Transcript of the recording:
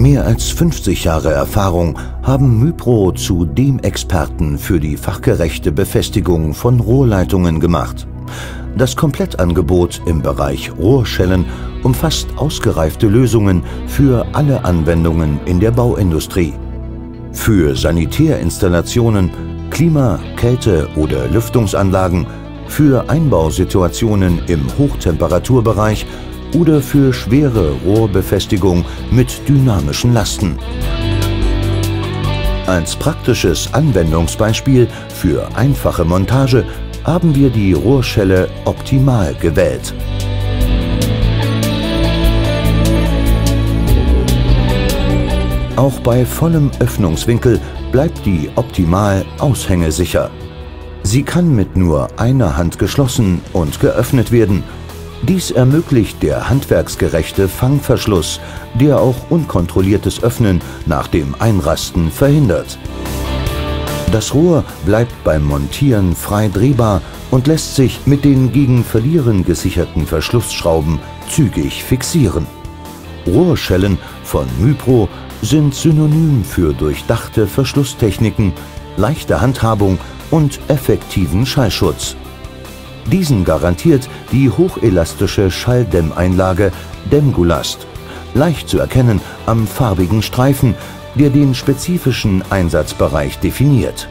mehr als 50 Jahre Erfahrung haben Mypro zu dem Experten für die fachgerechte Befestigung von Rohrleitungen gemacht. Das Komplettangebot im Bereich Rohrschellen umfasst ausgereifte Lösungen für alle Anwendungen in der Bauindustrie. Für Sanitärinstallationen, Klima-, Kälte- oder Lüftungsanlagen, für Einbausituationen im Hochtemperaturbereich oder für schwere Rohrbefestigung mit dynamischen Lasten. Als praktisches Anwendungsbeispiel für einfache Montage haben wir die Rohrschelle Optimal gewählt. Auch bei vollem Öffnungswinkel bleibt die Optimal aushängesicher. Sie kann mit nur einer Hand geschlossen und geöffnet werden dies ermöglicht der handwerksgerechte Fangverschluss, der auch unkontrolliertes Öffnen nach dem Einrasten verhindert. Das Rohr bleibt beim Montieren frei drehbar und lässt sich mit den gegen Verlieren gesicherten Verschlussschrauben zügig fixieren. Rohrschellen von Mypro sind synonym für durchdachte Verschlusstechniken, leichte Handhabung und effektiven Schallschutz. Diesen garantiert die hochelastische Schalldämmeinlage Dämmgulast, leicht zu erkennen am farbigen Streifen, der den spezifischen Einsatzbereich definiert